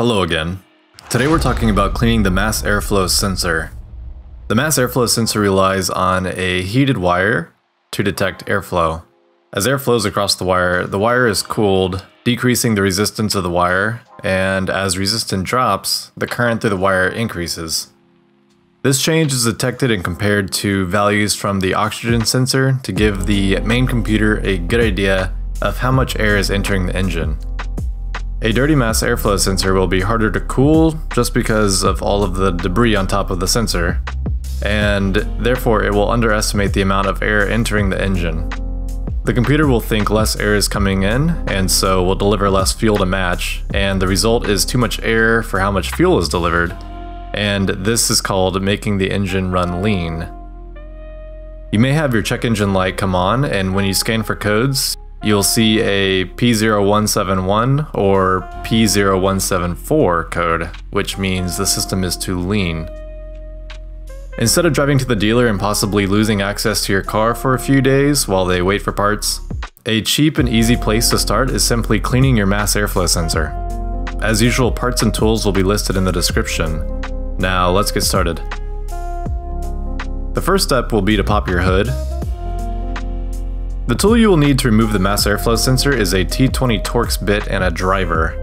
Hello again. Today we're talking about cleaning the mass airflow sensor. The mass airflow sensor relies on a heated wire to detect airflow. As air flows across the wire, the wire is cooled, decreasing the resistance of the wire, and as resistance drops, the current through the wire increases. This change is detected and compared to values from the oxygen sensor to give the main computer a good idea of how much air is entering the engine. A dirty mass airflow sensor will be harder to cool just because of all of the debris on top of the sensor, and therefore it will underestimate the amount of air entering the engine. The computer will think less air is coming in, and so will deliver less fuel to match, and the result is too much air for how much fuel is delivered, and this is called making the engine run lean. You may have your check engine light come on, and when you scan for codes, you'll see a P0171 or P0174 code, which means the system is too lean. Instead of driving to the dealer and possibly losing access to your car for a few days while they wait for parts, a cheap and easy place to start is simply cleaning your mass airflow sensor. As usual, parts and tools will be listed in the description. Now, let's get started. The first step will be to pop your hood the tool you will need to remove the mass airflow sensor is a T20 Torx bit and a driver.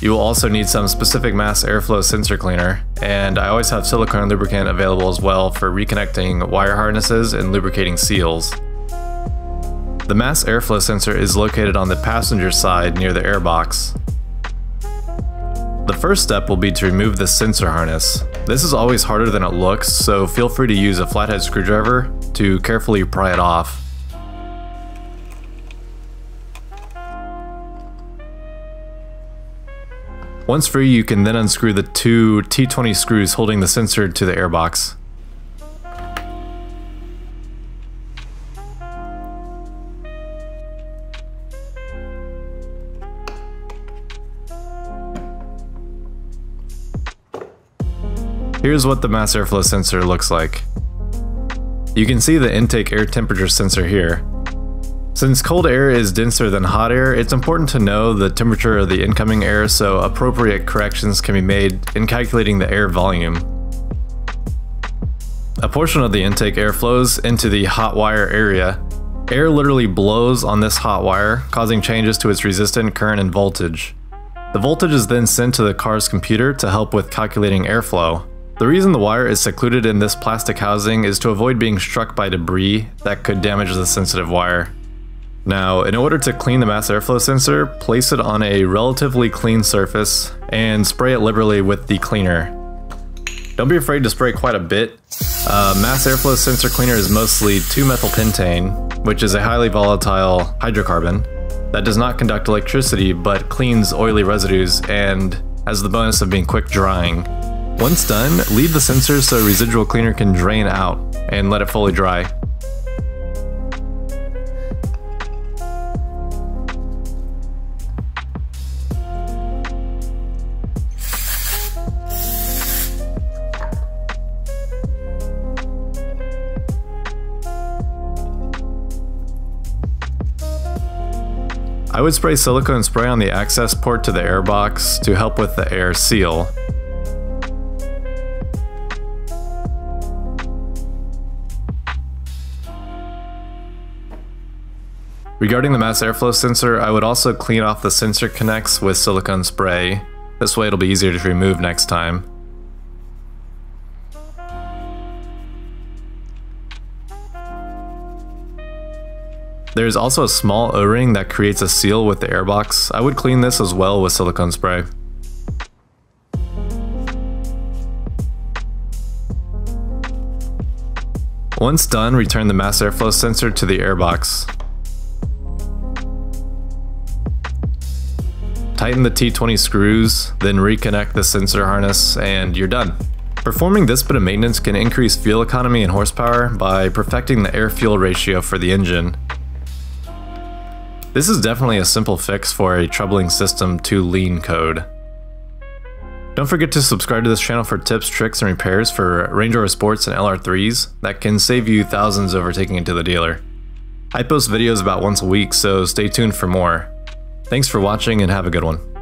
You will also need some specific mass airflow sensor cleaner, and I always have silicone lubricant available as well for reconnecting wire harnesses and lubricating seals. The mass airflow sensor is located on the passenger side near the airbox. The first step will be to remove the sensor harness. This is always harder than it looks, so feel free to use a flathead screwdriver to carefully pry it off. Once free, you can then unscrew the two T20 screws holding the sensor to the airbox. Here's what the mass airflow sensor looks like. You can see the intake air temperature sensor here. Since cold air is denser than hot air, it's important to know the temperature of the incoming air so appropriate corrections can be made in calculating the air volume. A portion of the intake air flows into the hot wire area. Air literally blows on this hot wire, causing changes to its resistant current and voltage. The voltage is then sent to the car's computer to help with calculating airflow. The reason the wire is secluded in this plastic housing is to avoid being struck by debris that could damage the sensitive wire. Now, in order to clean the mass airflow sensor, place it on a relatively clean surface and spray it liberally with the cleaner. Don't be afraid to spray quite a bit. Uh, mass airflow sensor cleaner is mostly 2-methylpentane, which is a highly volatile hydrocarbon that does not conduct electricity but cleans oily residues and has the bonus of being quick drying. Once done, leave the sensor so residual cleaner can drain out and let it fully dry. I would spray silicone spray on the access port to the airbox to help with the air seal. Regarding the mass airflow sensor, I would also clean off the sensor connects with silicone spray. This way it'll be easier to remove next time. There's also a small O-ring that creates a seal with the airbox. I would clean this as well with silicone spray. Once done, return the mass airflow sensor to the airbox. Tighten the T20 screws, then reconnect the sensor harness, and you're done. Performing this bit of maintenance can increase fuel economy and horsepower by perfecting the air-fuel ratio for the engine. This is definitely a simple fix for a troubling system to lean code. Don't forget to subscribe to this channel for tips, tricks, and repairs for Range Rover Sports and LR3s that can save you thousands over taking it to the dealer. I post videos about once a week, so stay tuned for more. Thanks for watching and have a good one.